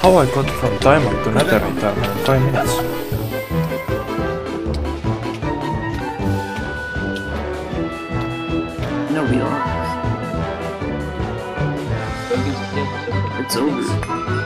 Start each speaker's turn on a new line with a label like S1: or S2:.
S1: How I got from diamond to netherite armor in 5 minutes?
S2: No, we lost. It's over.